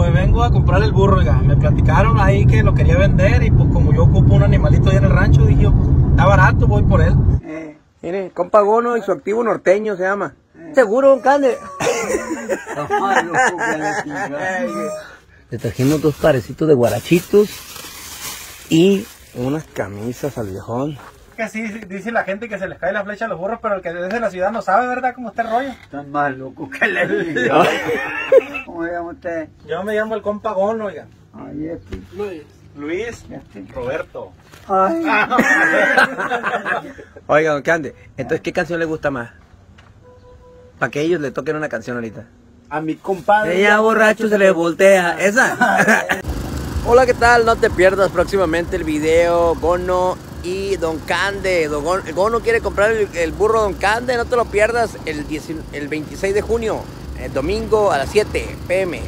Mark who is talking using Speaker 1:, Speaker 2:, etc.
Speaker 1: Pues vengo a comprar el burro, oiga. Me platicaron ahí que lo quería vender y pues como yo ocupo un animalito ahí en el rancho, dije yo, está barato, voy por él.
Speaker 2: Eh,
Speaker 3: Mire, compa Gono y su activo norteño se llama. Seguro, don Cande.
Speaker 2: loco.
Speaker 3: Le trajimos dos parecitos de guarachitos y unas camisas al viejón.
Speaker 1: Que sí, dice la gente que se les cae la flecha a los burros, pero el que desde la ciudad no sabe, ¿verdad? Cómo está el rollo.
Speaker 2: Están más locos que chingada. ¿Cómo se llama usted?
Speaker 1: Yo me llamo el compa Gono, oiga.
Speaker 2: Ay, este,
Speaker 1: Luis
Speaker 2: este.
Speaker 1: Roberto.
Speaker 2: Ay,
Speaker 3: Oiga, don Cande, entonces, ¿qué canción le gusta más? Para que ellos le toquen una canción ahorita.
Speaker 1: A mi compadre.
Speaker 3: Ella borracho se le voltea. ¿Esa? Hola, ¿qué tal? No te pierdas próximamente el video Gono y Don Cande. Don Gon- Gono quiere comprar el, burro Don Cande. No te lo pierdas el, 10 el 26 de junio, el domingo a las 7 pm.